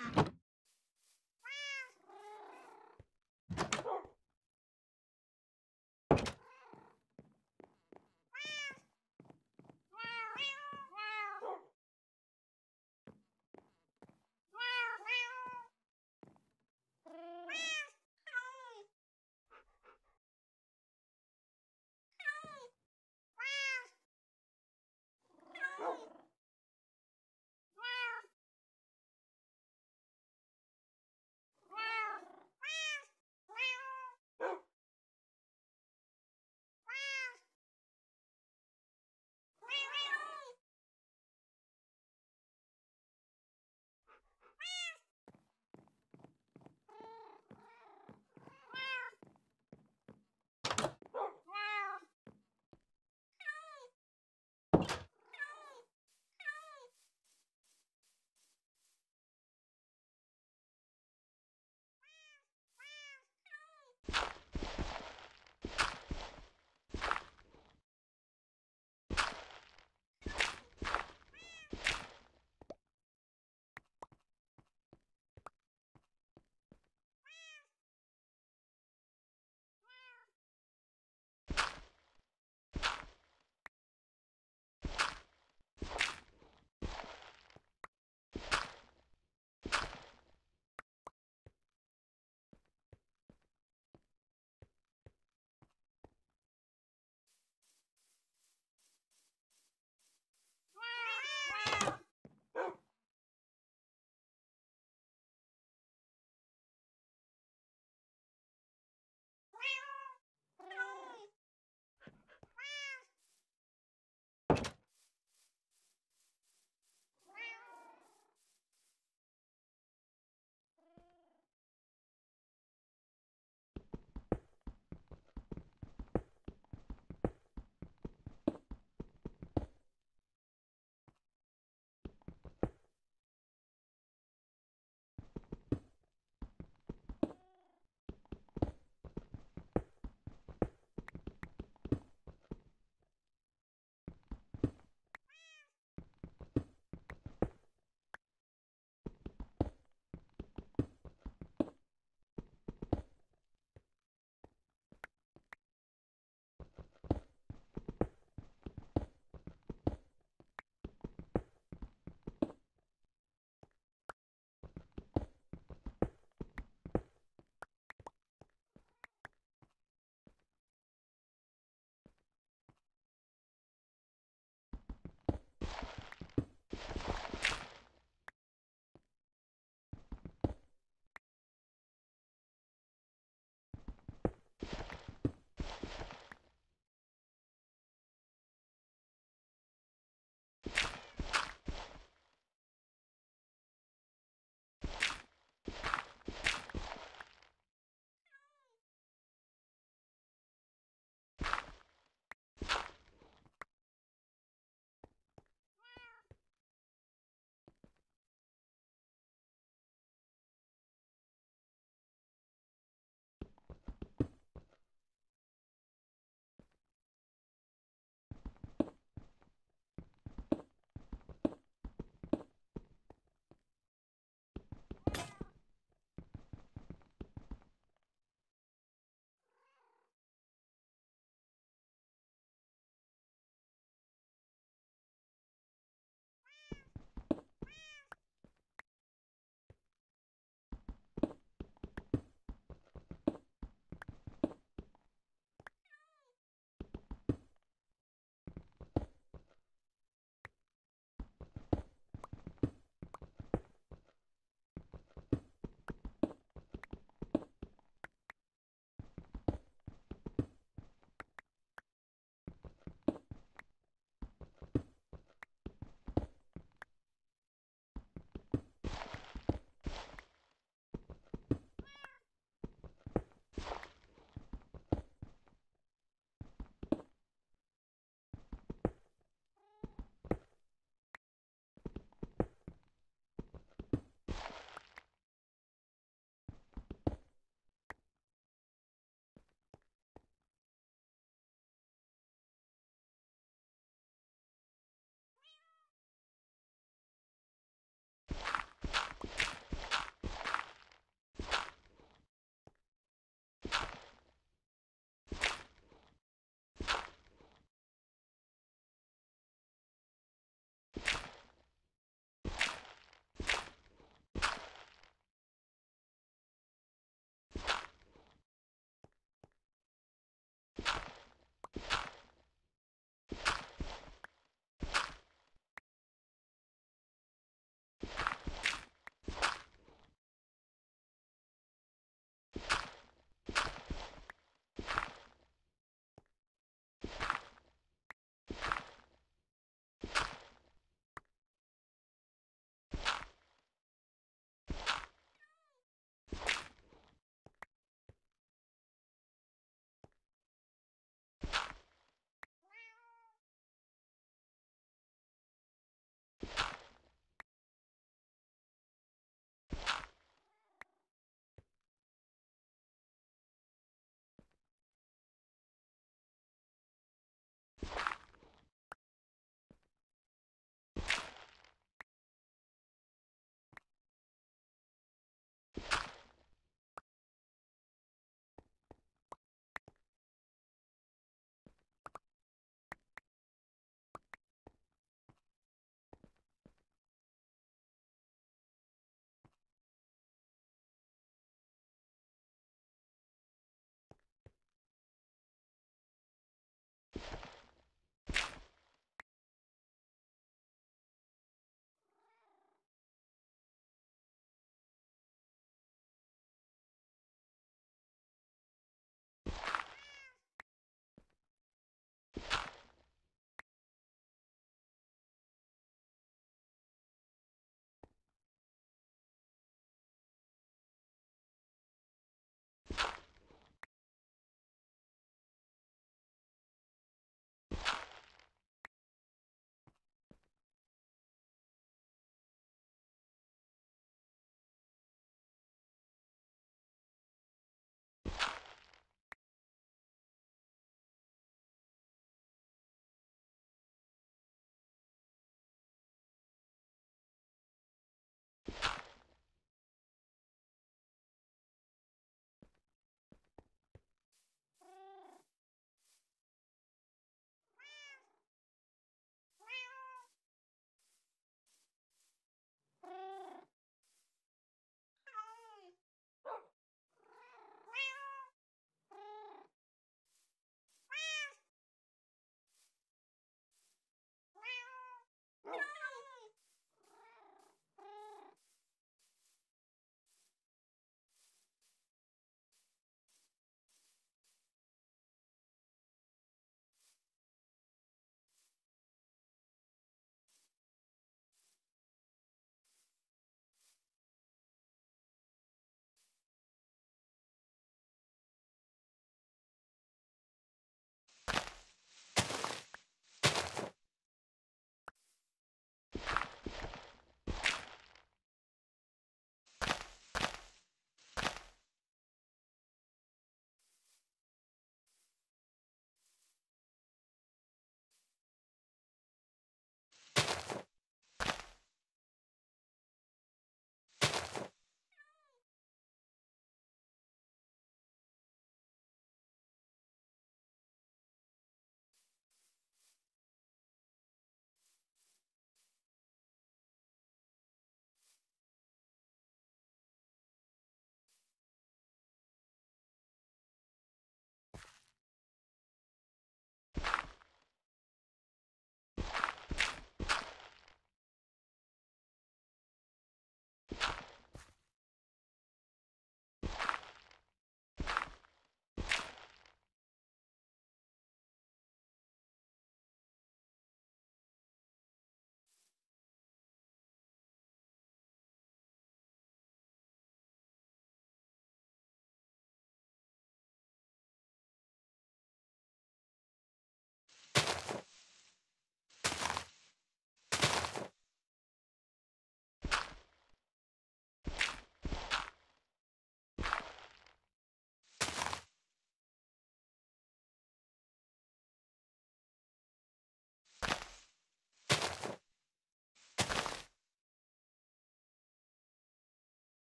Ah.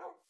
No.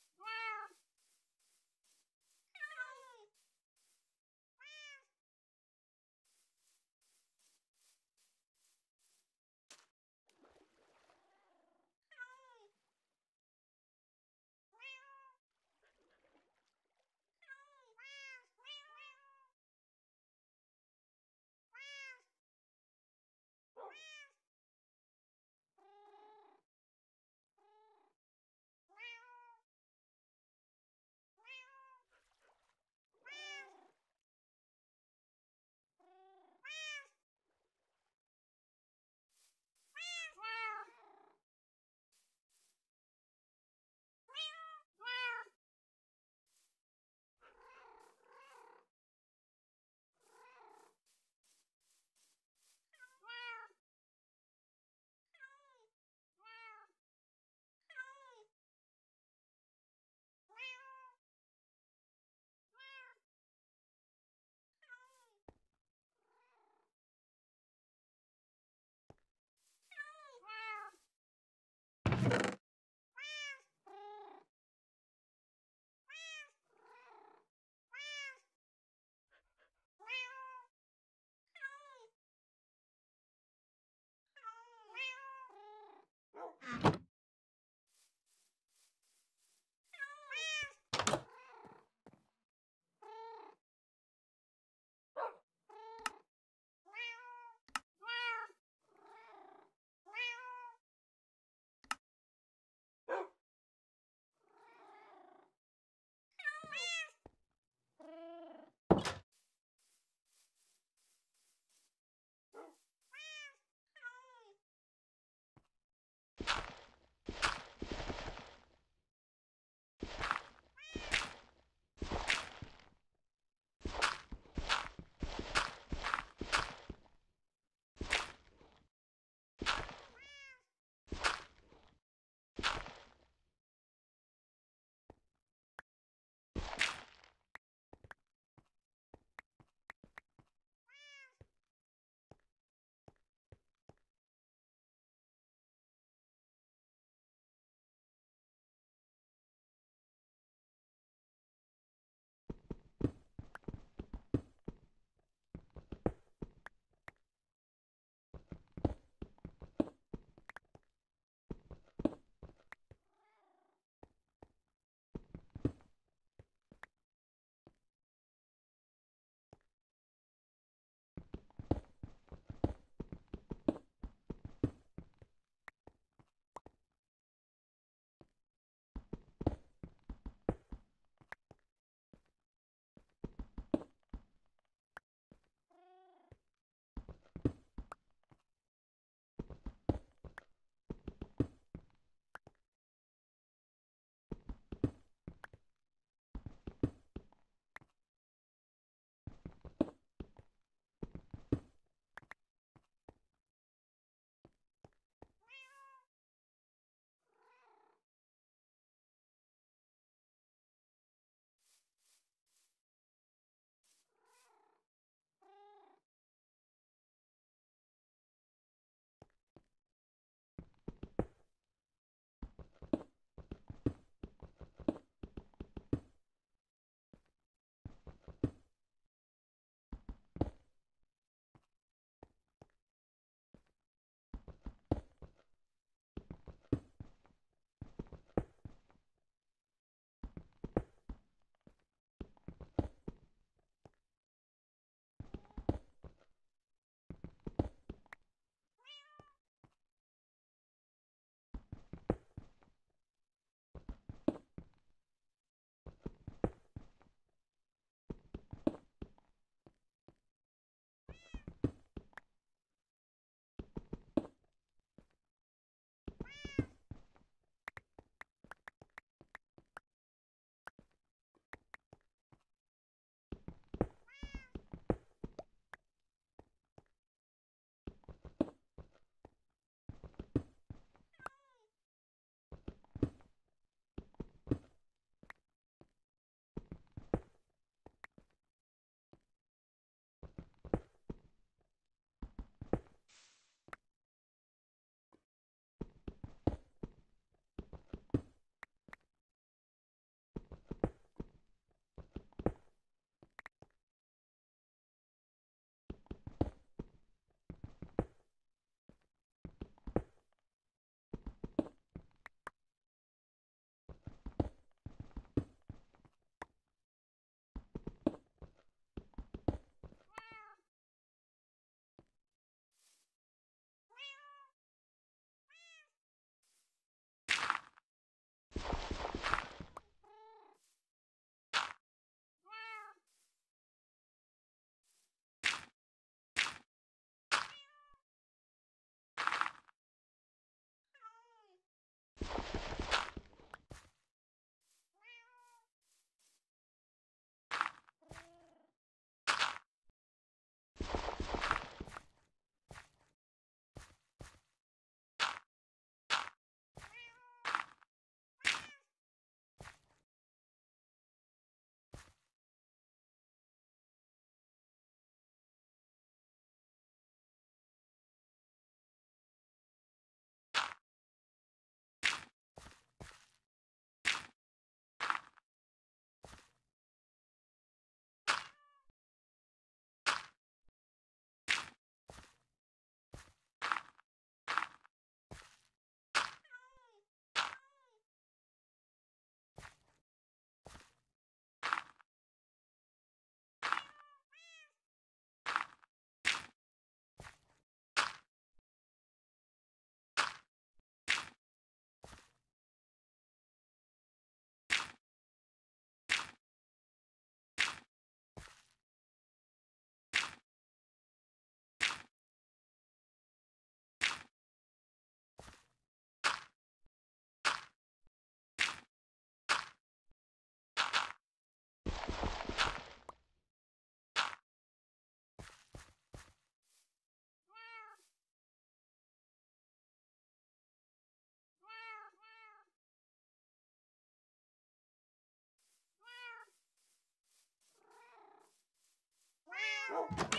Oh.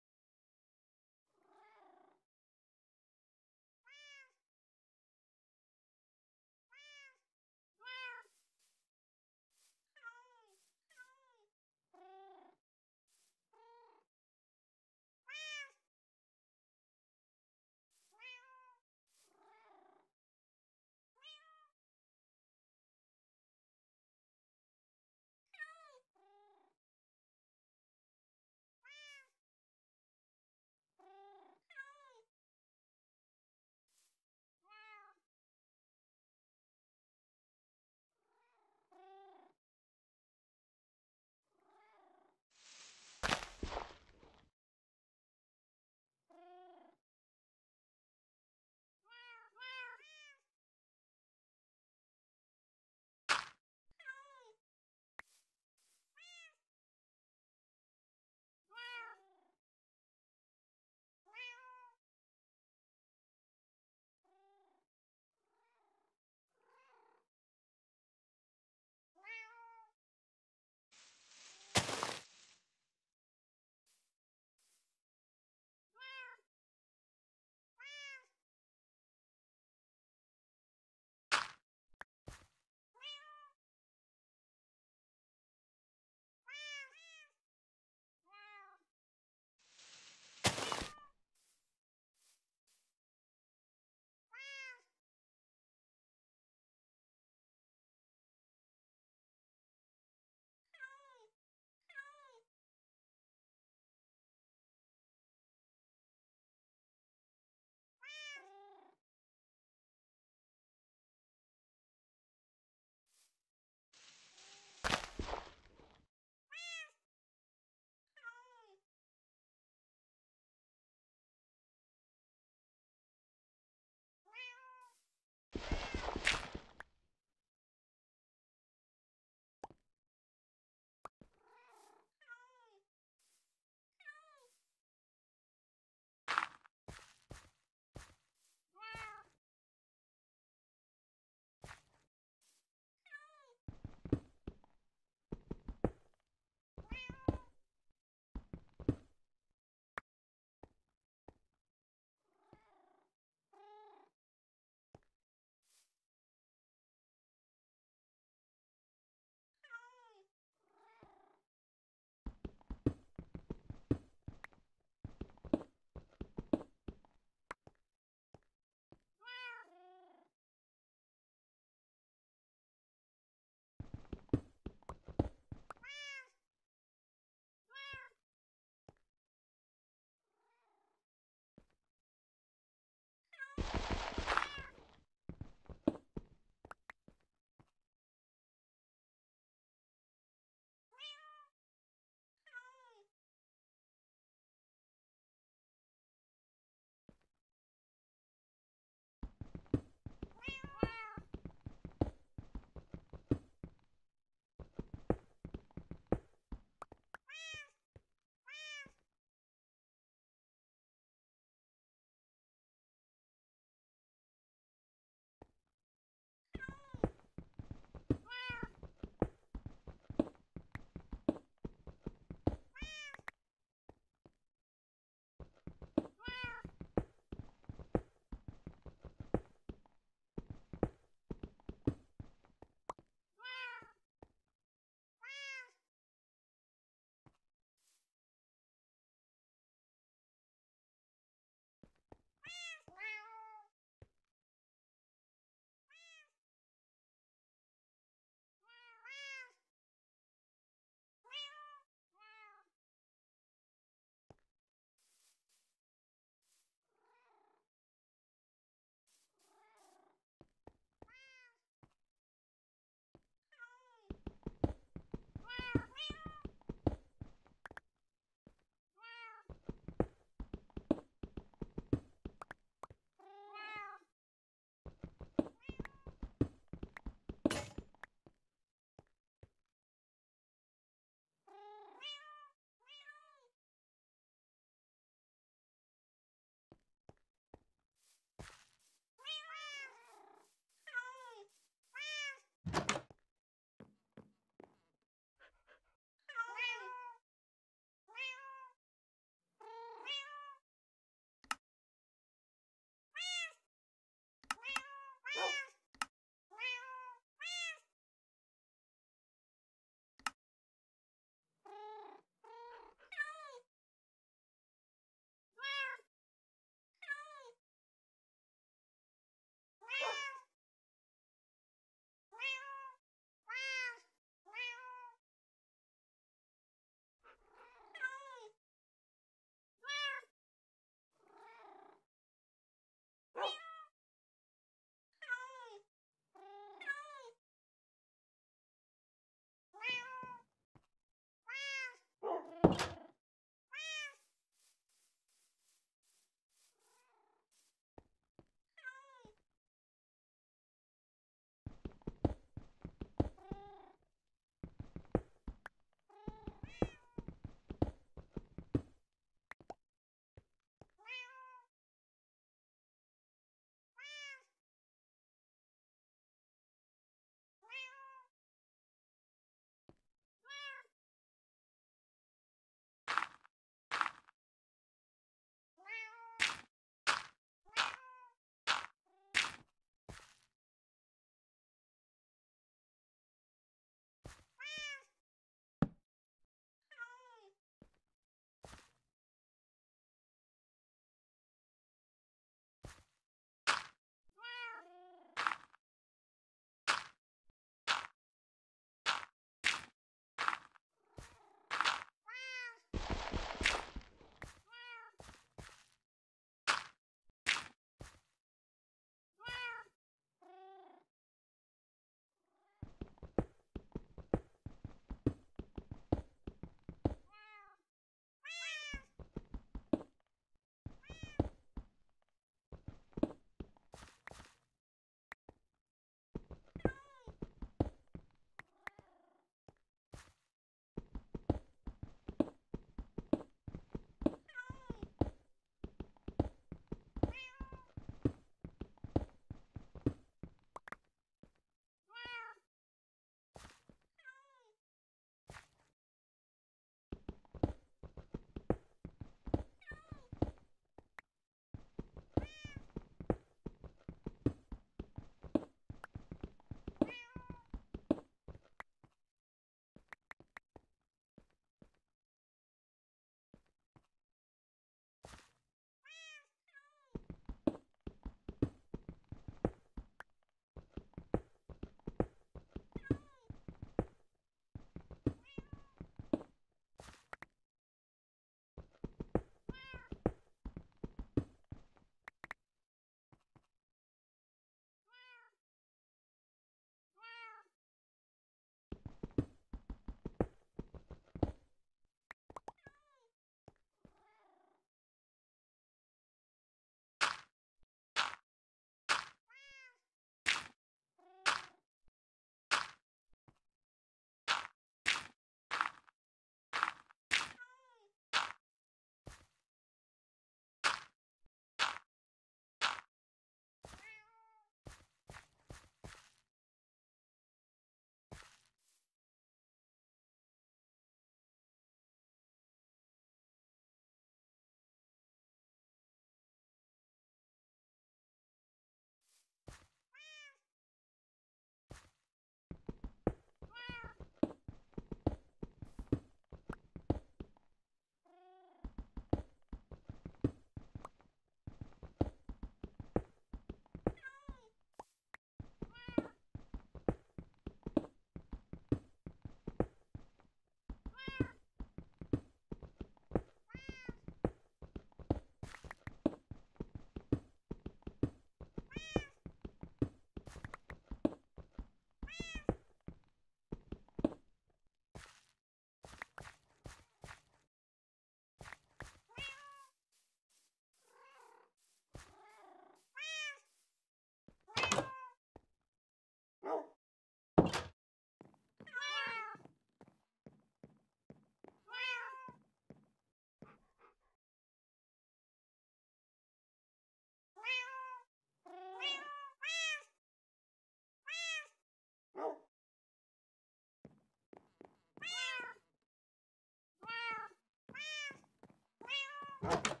Thank you.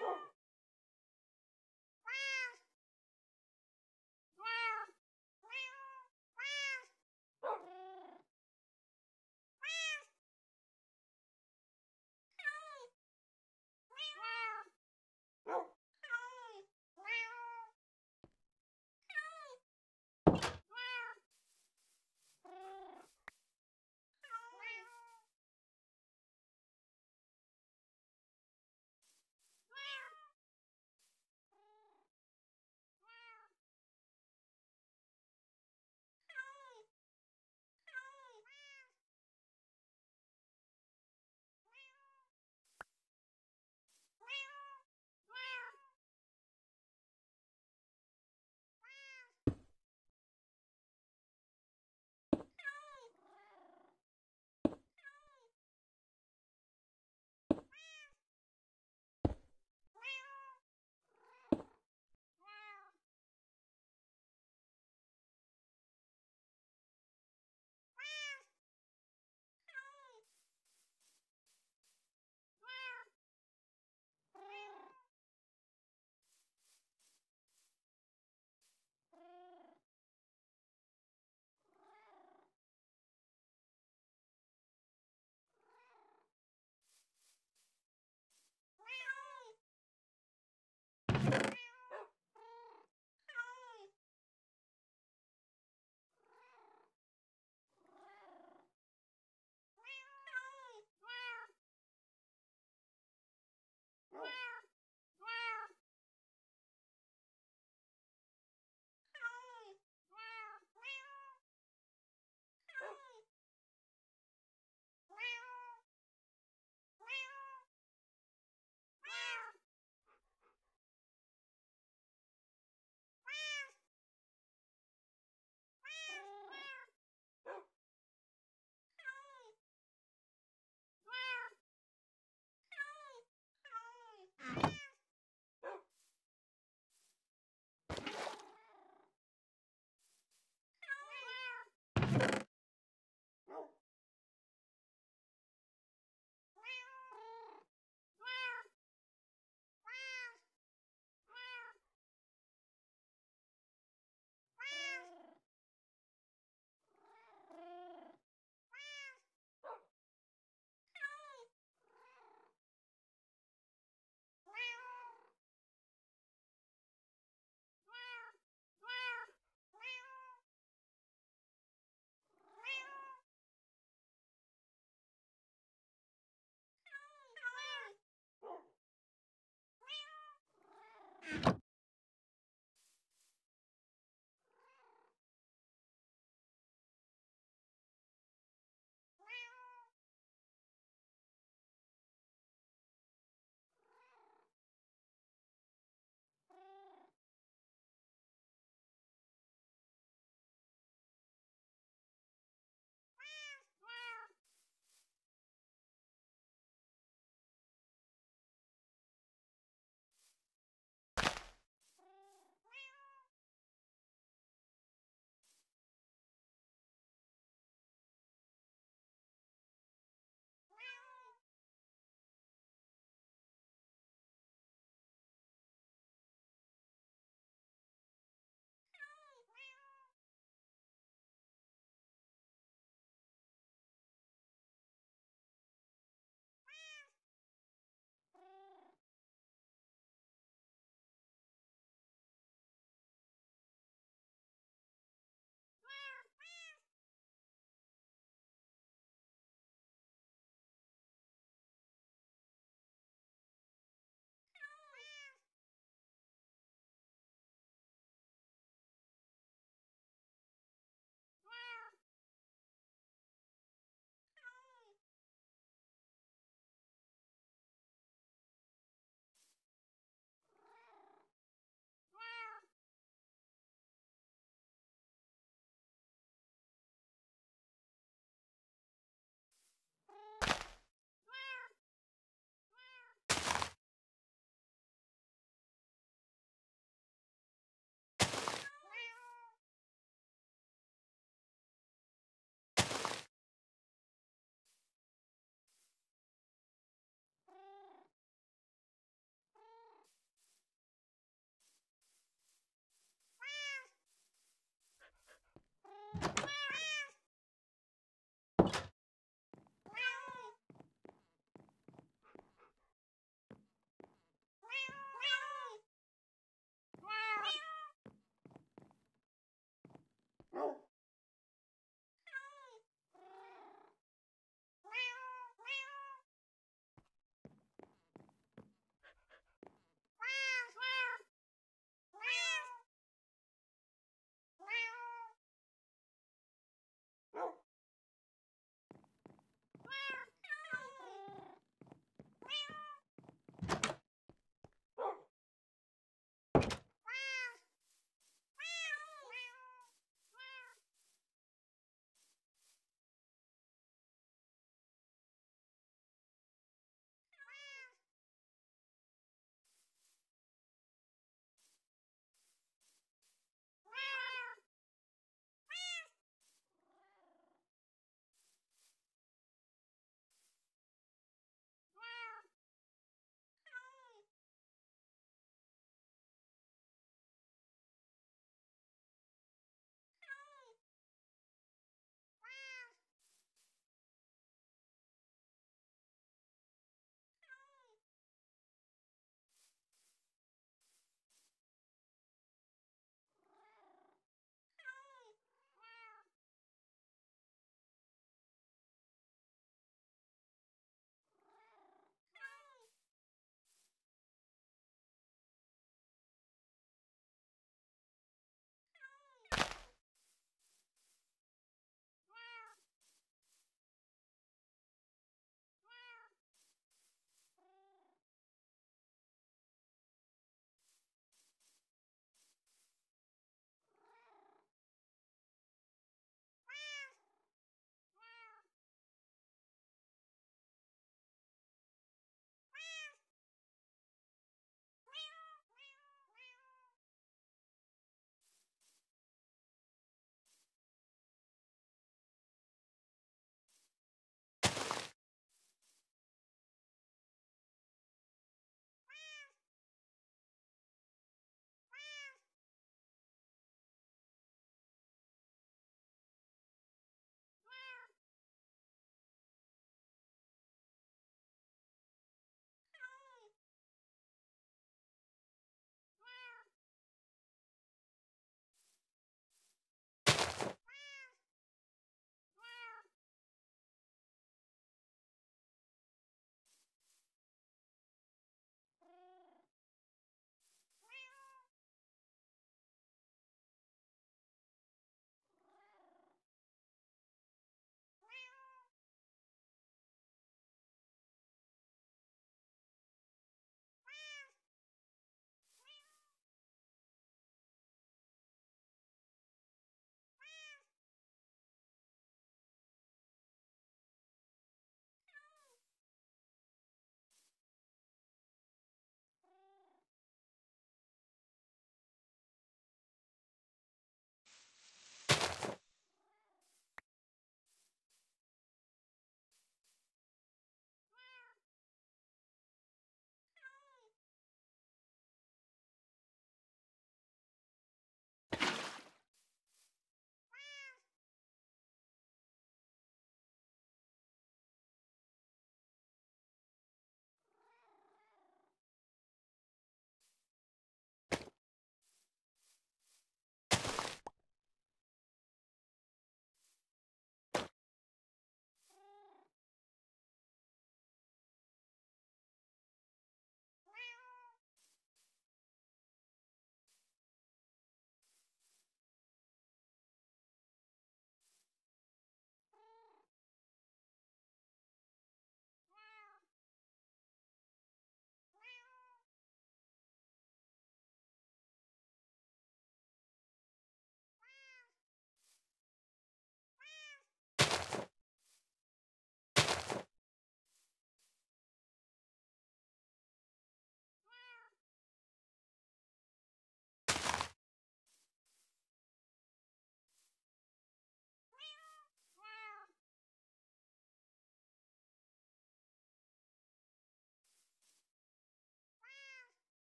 Oh! Go.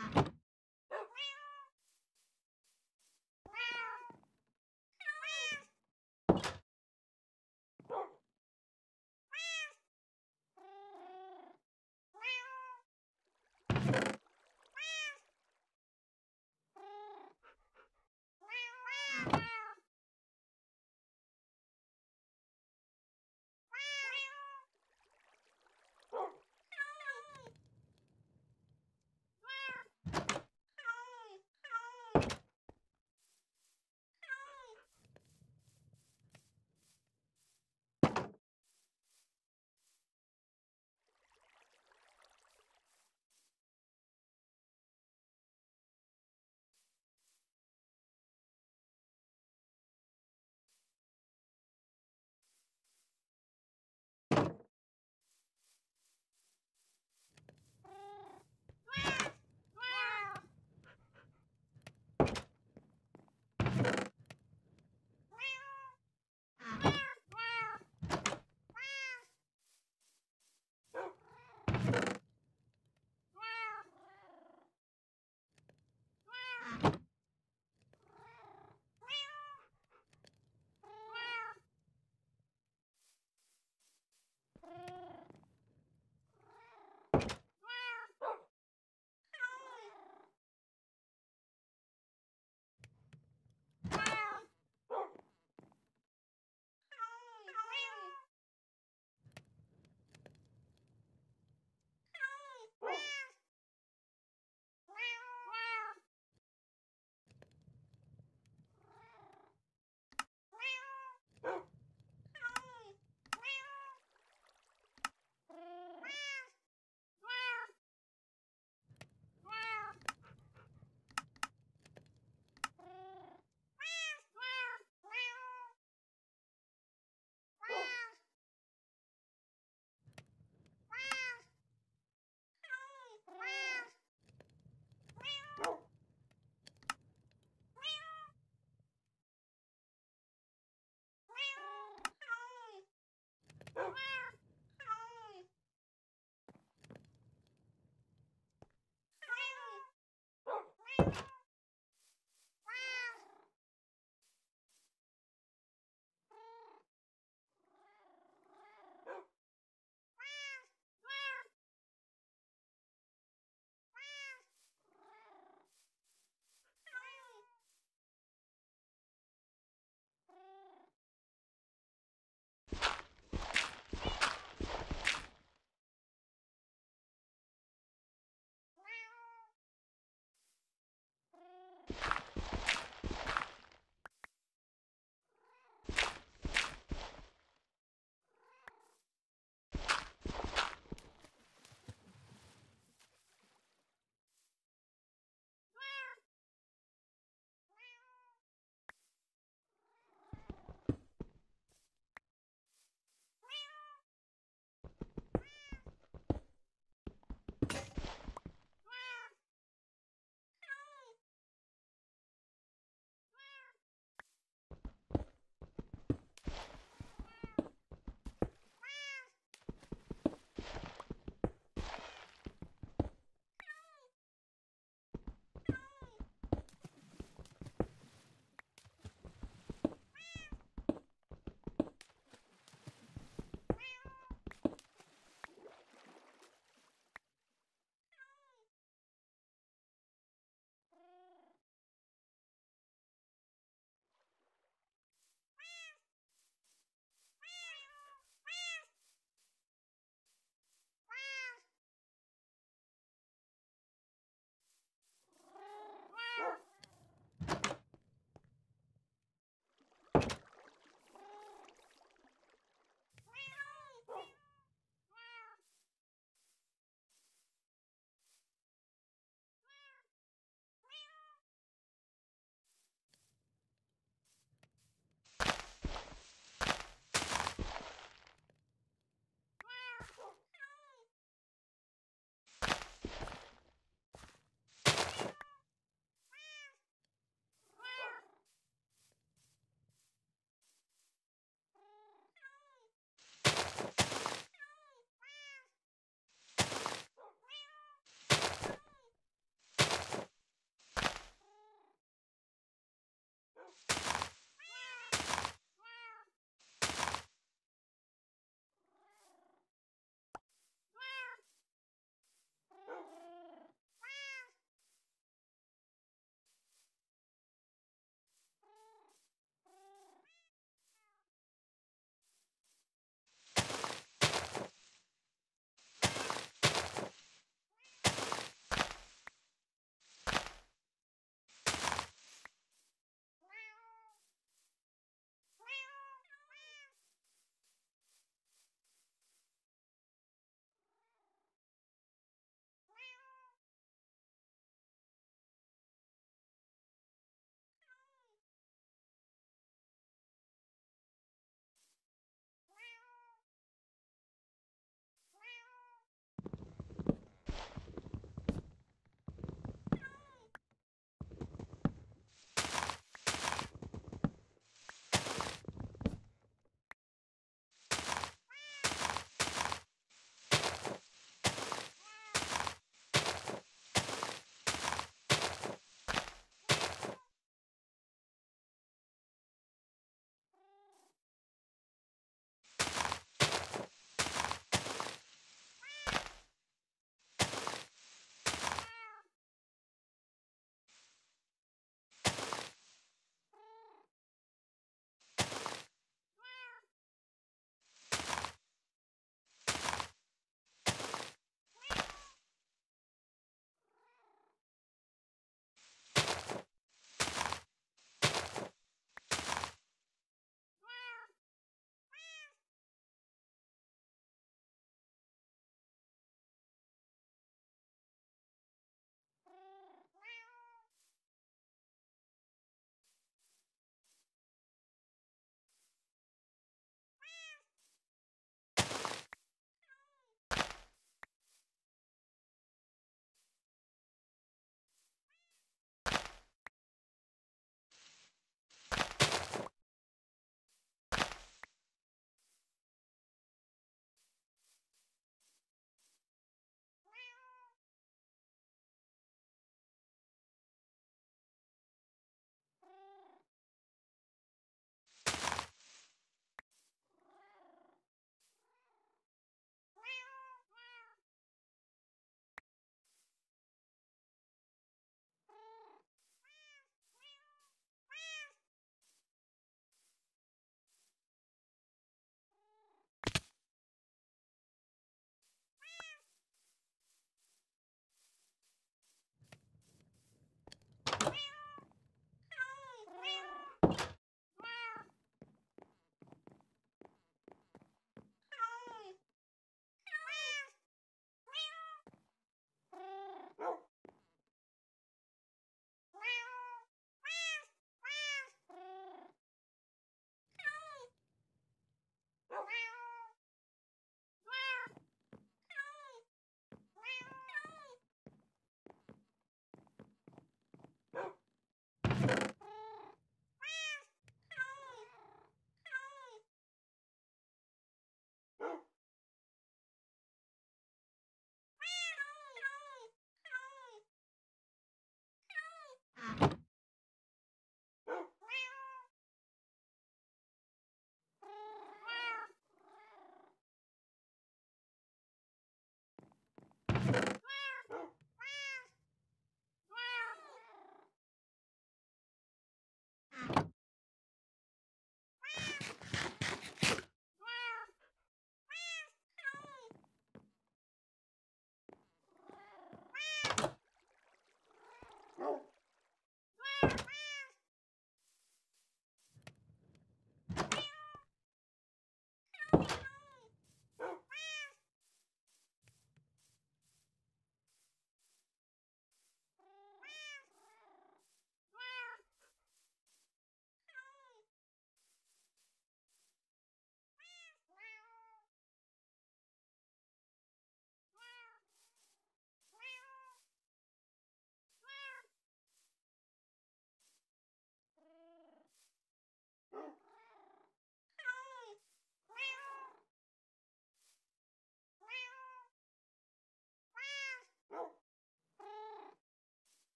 Ah.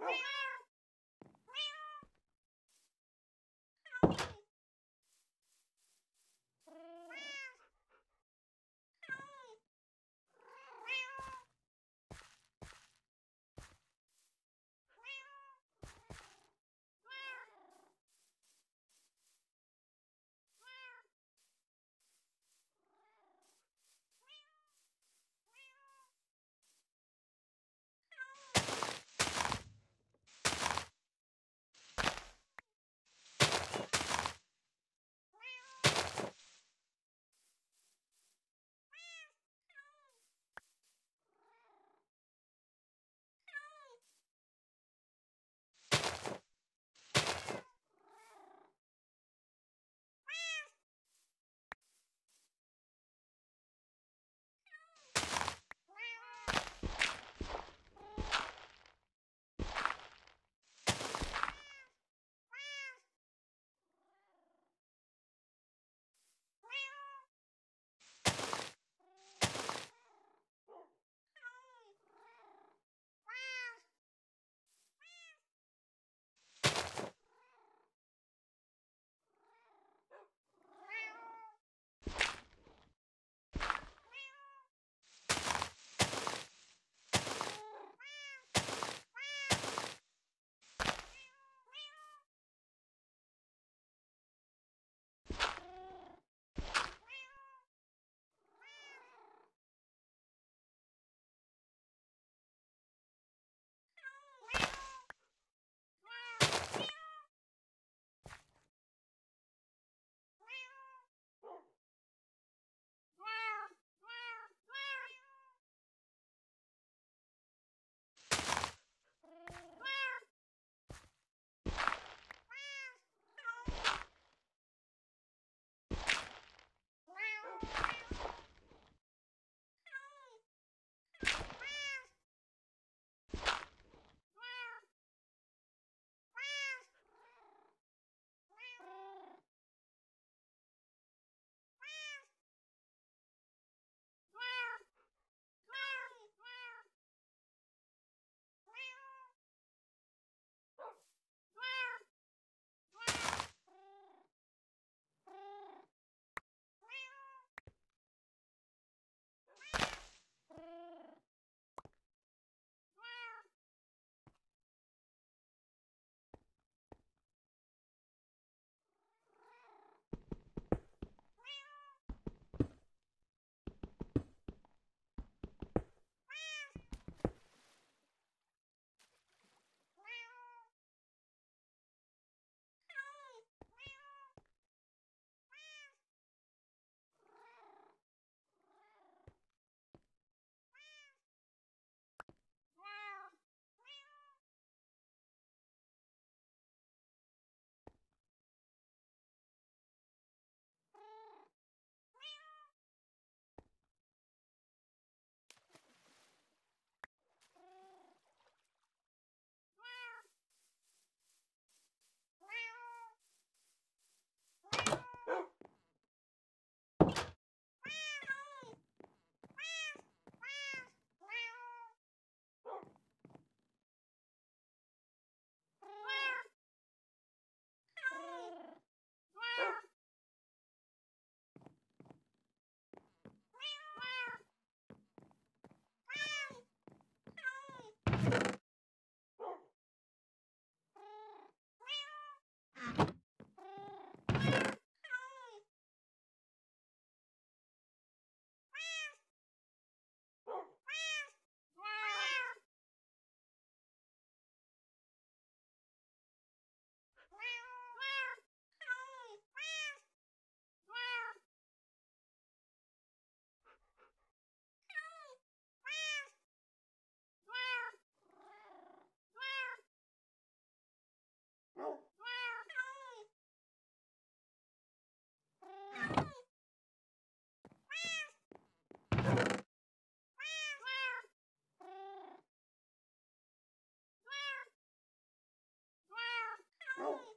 Meow. Oh.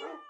Meow.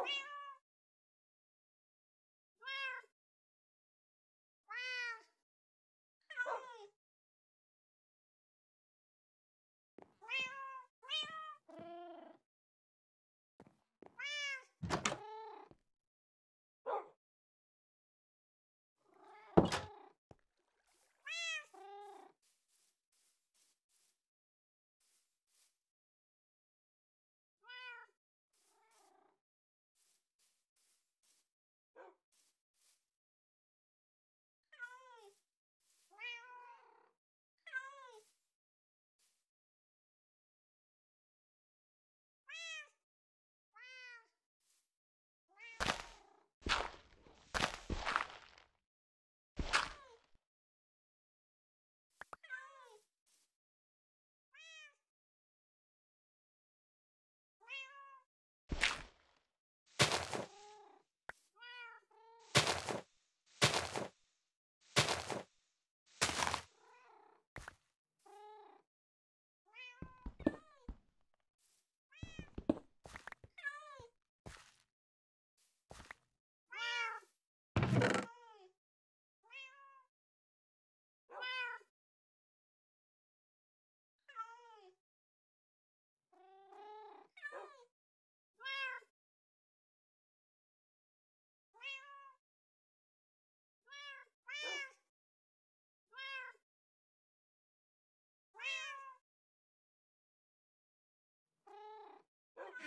Wow.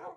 Oh.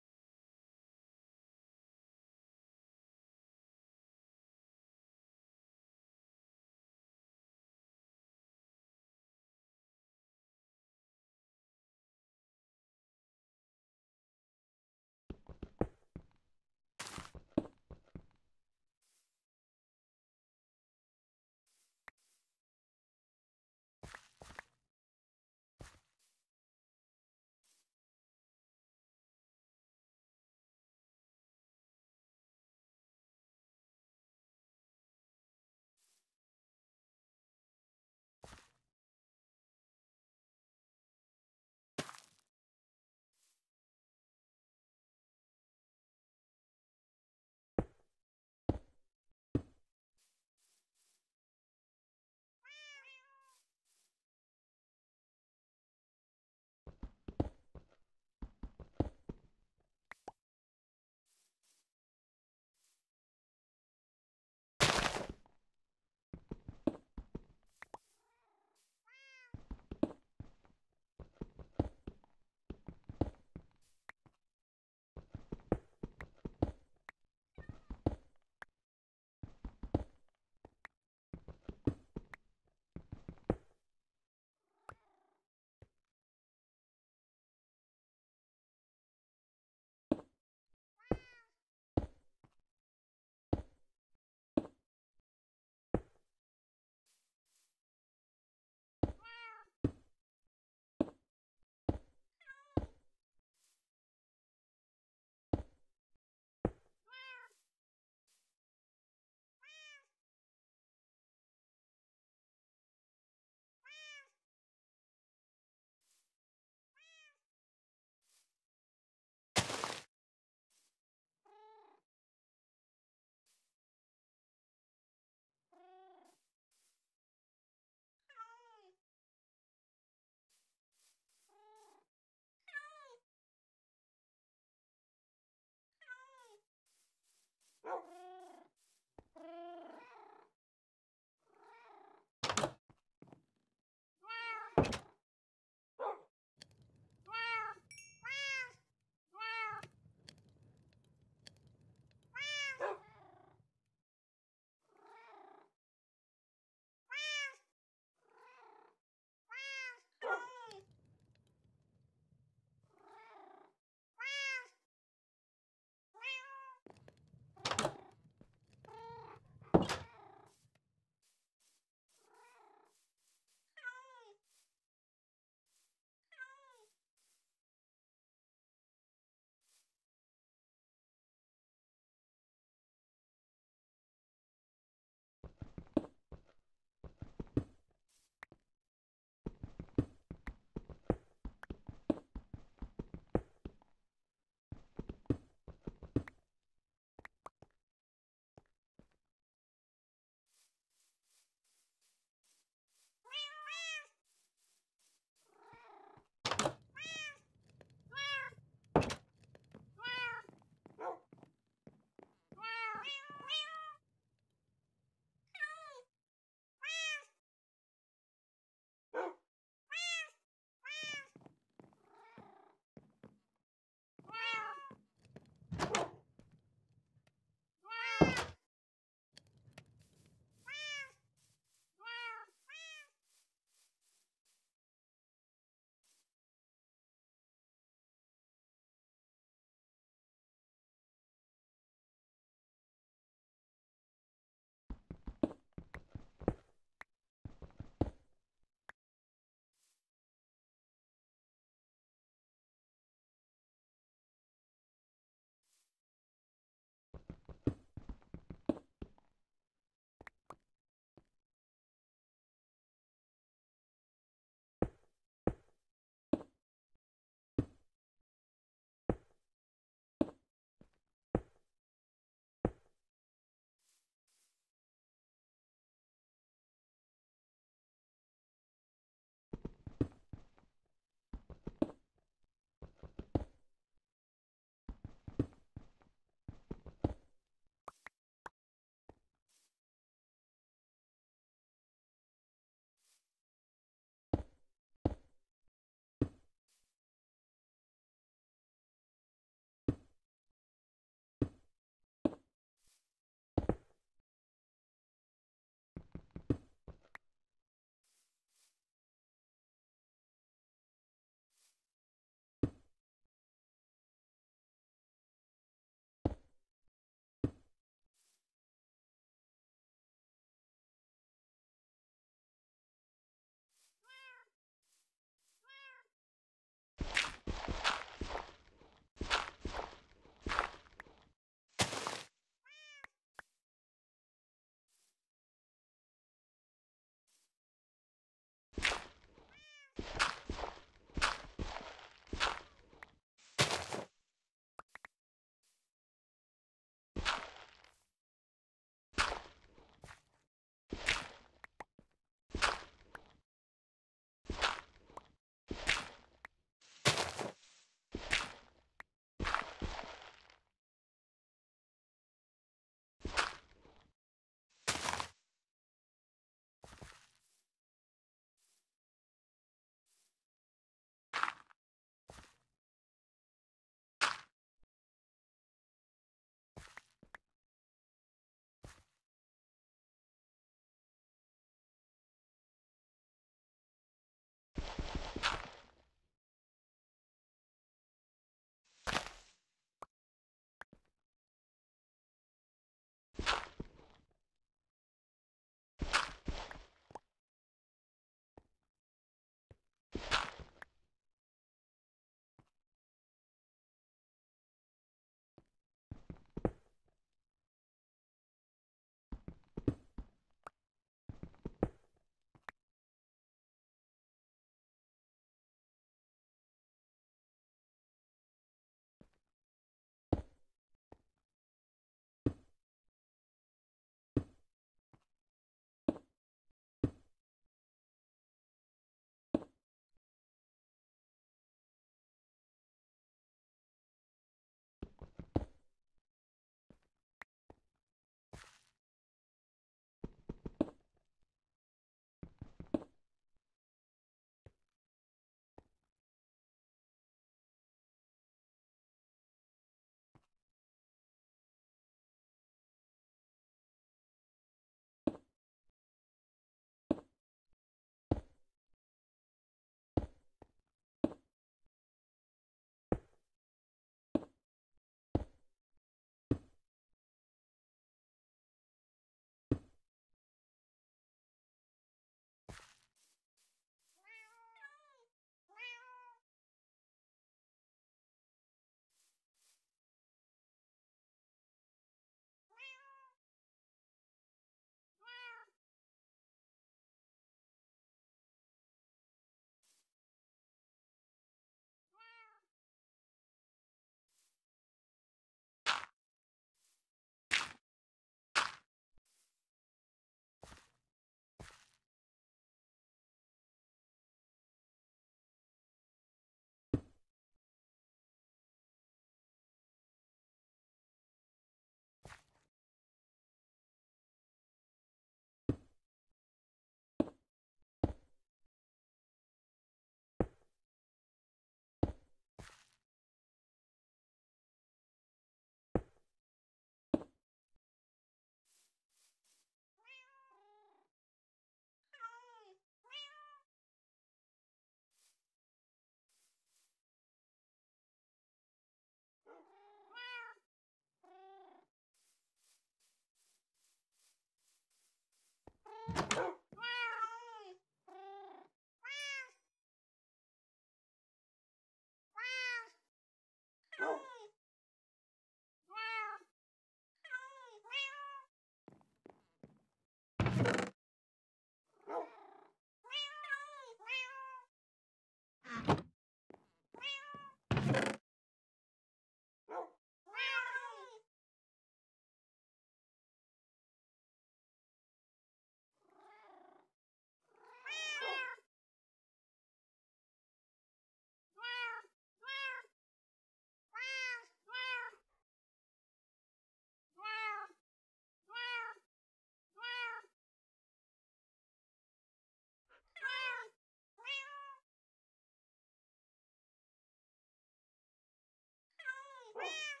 Oh.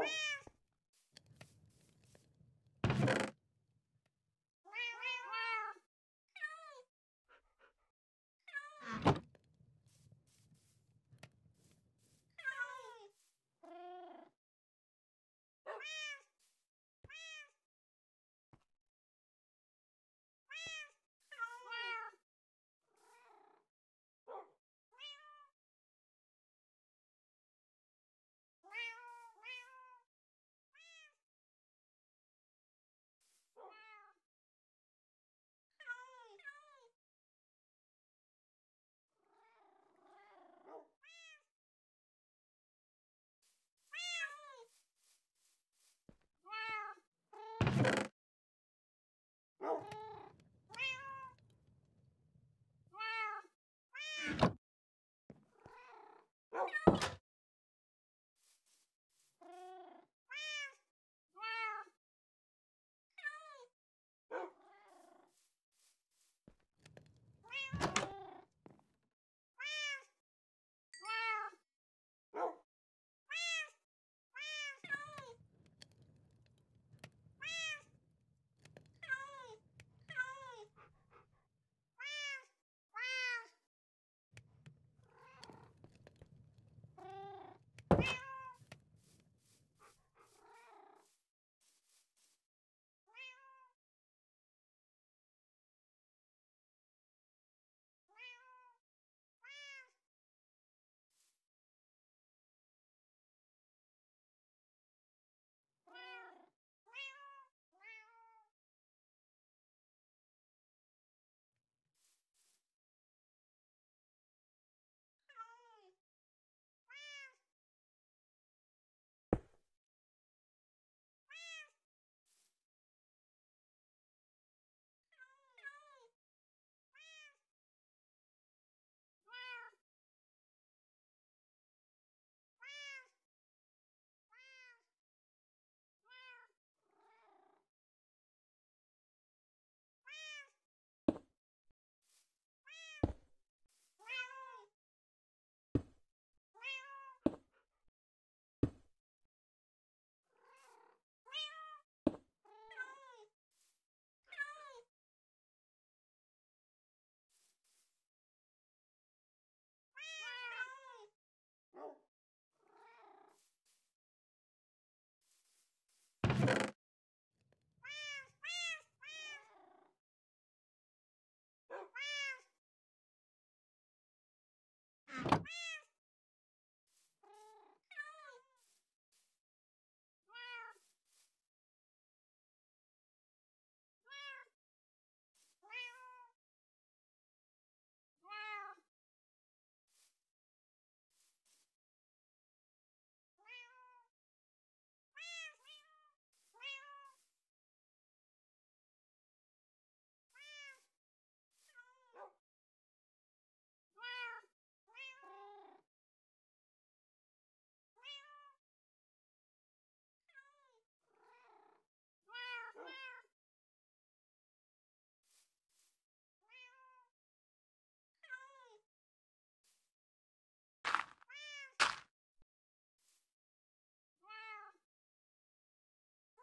Wow.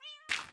Wheel!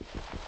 you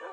No.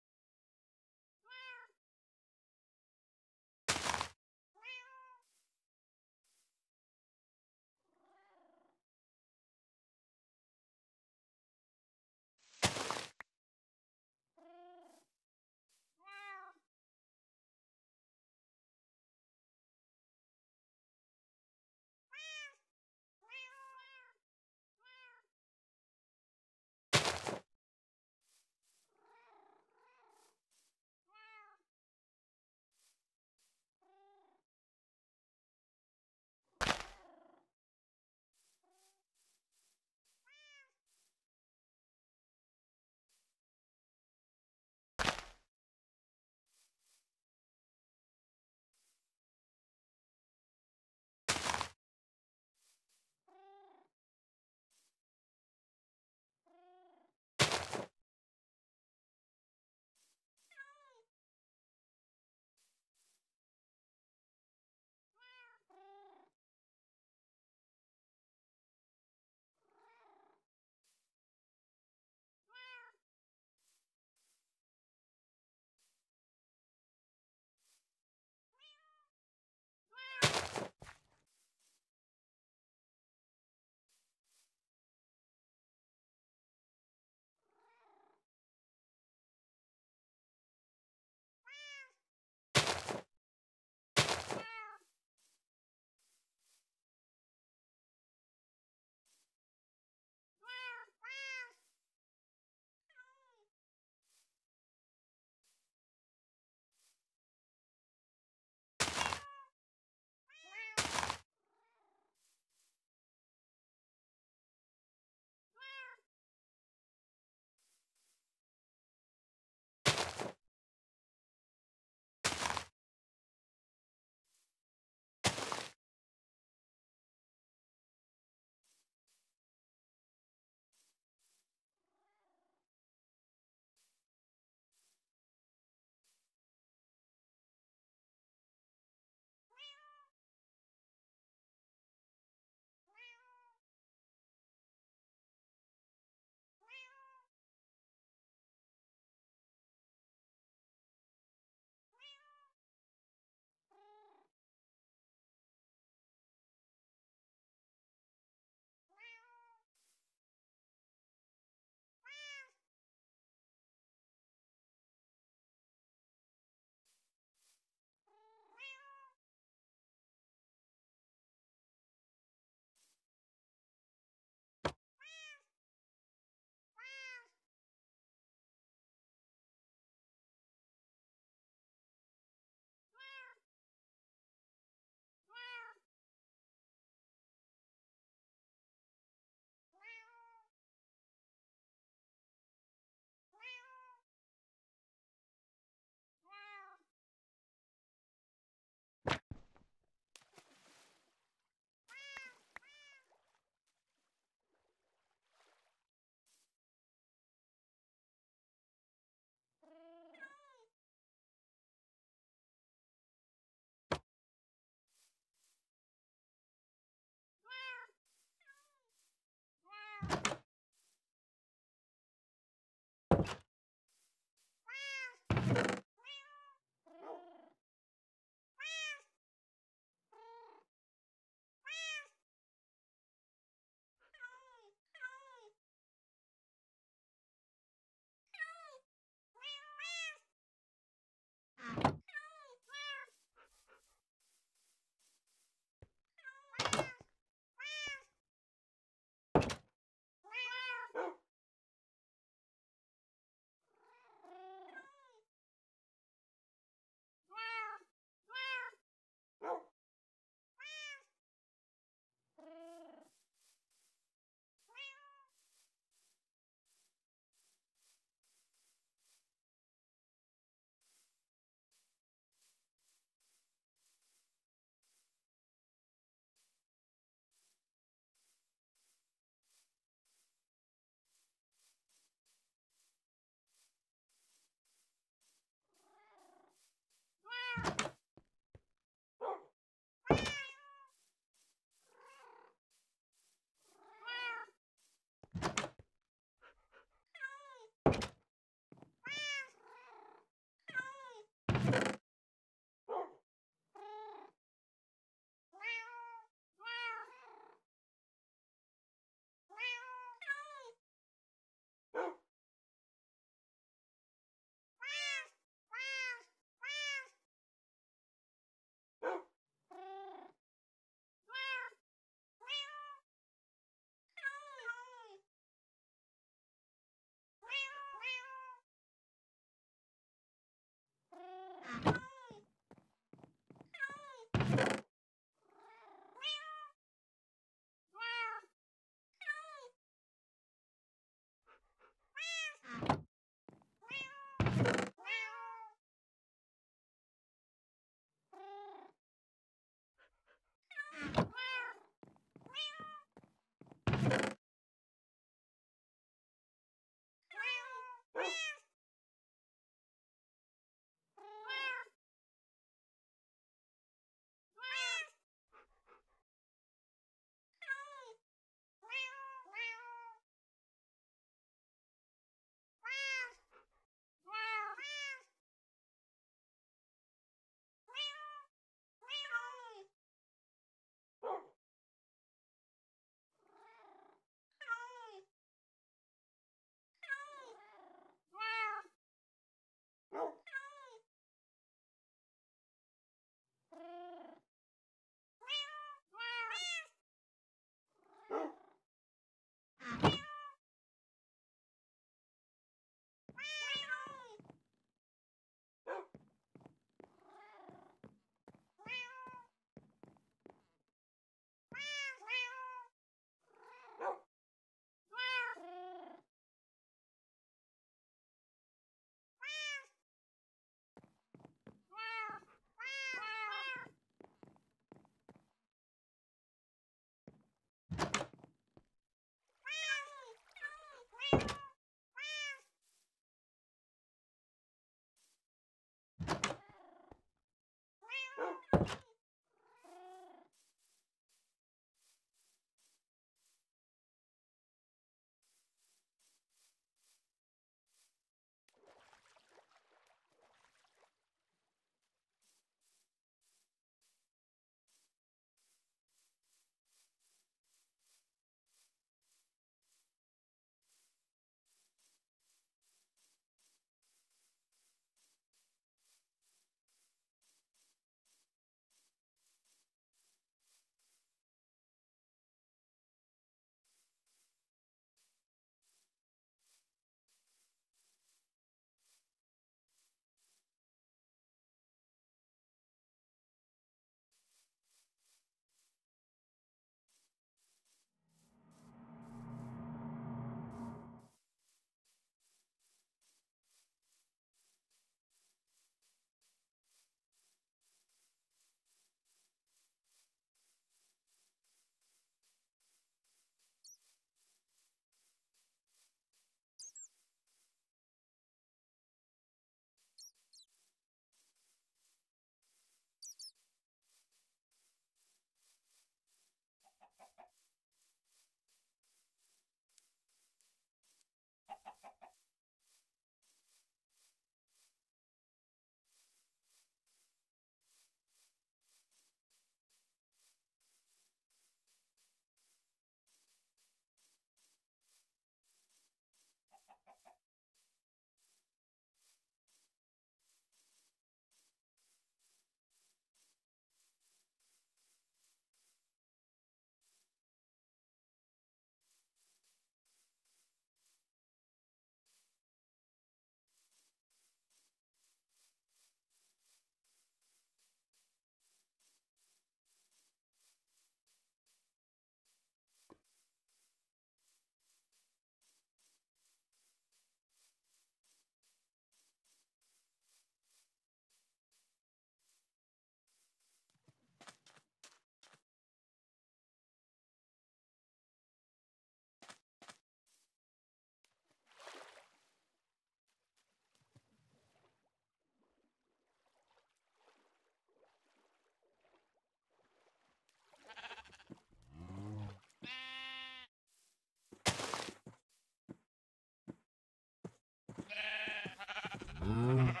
Mm-hmm.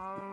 Oh.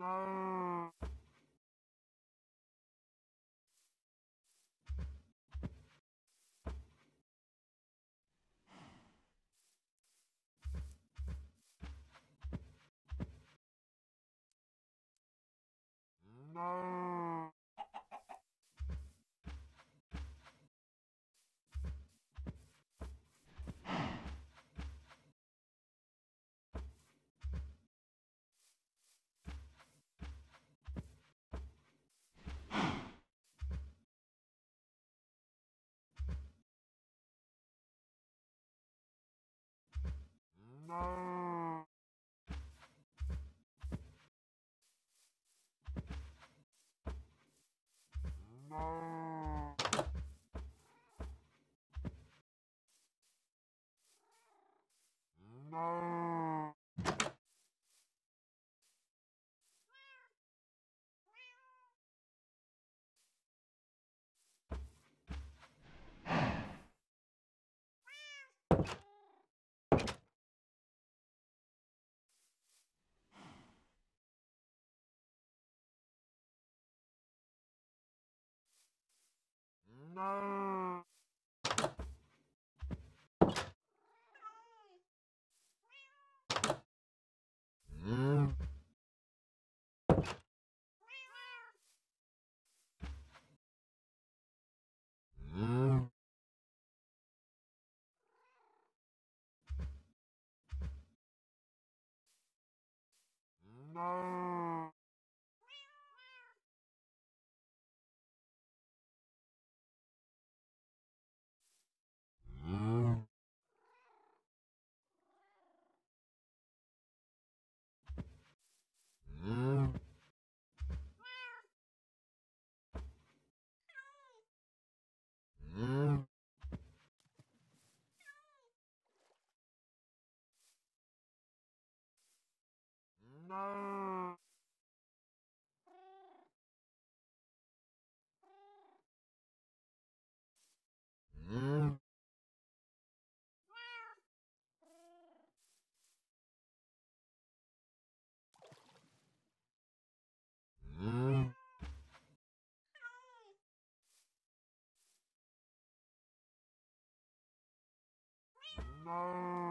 No. No. no. No. Mm. Mm. No. Mm. Mm. Mm. No. Mm. Mm. No.